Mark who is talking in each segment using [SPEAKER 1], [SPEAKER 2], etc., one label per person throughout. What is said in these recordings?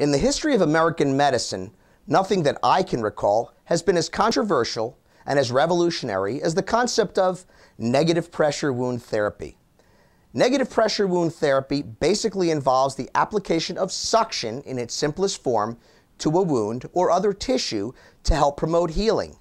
[SPEAKER 1] In the history of American medicine, nothing that I can recall has been as controversial and as revolutionary as the concept of negative pressure wound therapy. Negative pressure wound therapy basically involves the application of suction in its simplest form to a wound or other tissue to help promote healing.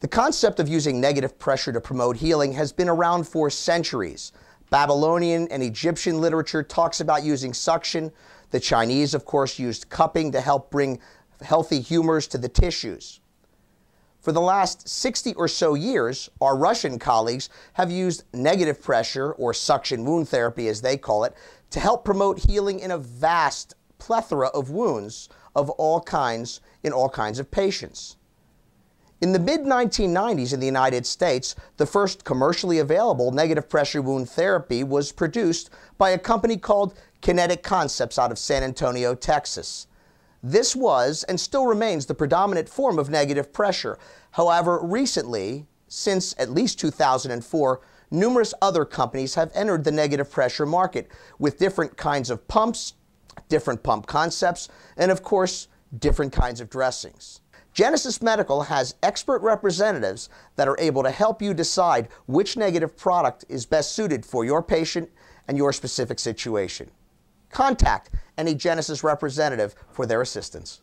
[SPEAKER 1] The concept of using negative pressure to promote healing has been around for centuries. Babylonian and Egyptian literature talks about using suction. The Chinese, of course, used cupping to help bring healthy humors to the tissues. For the last 60 or so years, our Russian colleagues have used negative pressure, or suction wound therapy as they call it, to help promote healing in a vast plethora of wounds of all kinds in all kinds of patients. In the mid 1990s in the United States, the first commercially available negative pressure wound therapy was produced by a company called Kinetic Concepts out of San Antonio, Texas. This was and still remains the predominant form of negative pressure. However, recently, since at least 2004, numerous other companies have entered the negative pressure market with different kinds of pumps, different pump concepts, and of course, different kinds of dressings. Genesis Medical has expert representatives that are able to help you decide which negative product is best suited for your patient and your specific situation. Contact any Genesis representative for their assistance.